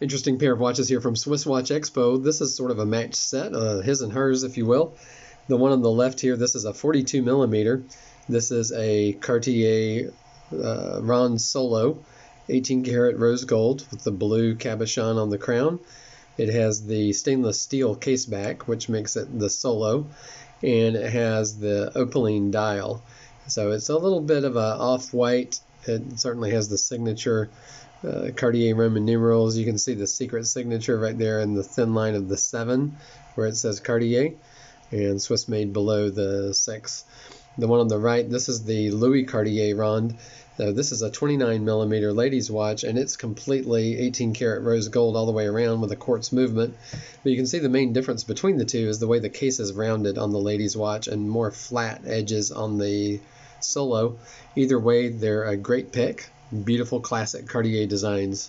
Interesting pair of watches here from Swiss Watch Expo. This is sort of a match set, uh, his and hers, if you will. The one on the left here, this is a 42 millimeter. This is a Cartier uh, Ronde Solo, 18 karat rose gold with the blue cabochon on the crown. It has the stainless steel case back, which makes it the Solo, and it has the opaline dial. So it's a little bit of a off-white. It certainly has the signature uh, Cartier Roman numerals. You can see the secret signature right there in the thin line of the 7 where it says Cartier and Swiss made below the 6. The one on the right, this is the Louis Cartier Ronde. Now, this is a 29 millimeter ladies watch and it's completely 18 karat rose gold all the way around with a quartz movement. But you can see the main difference between the two is the way the case is rounded on the ladies watch and more flat edges on the solo. Either way, they're a great pick. Beautiful classic Cartier designs.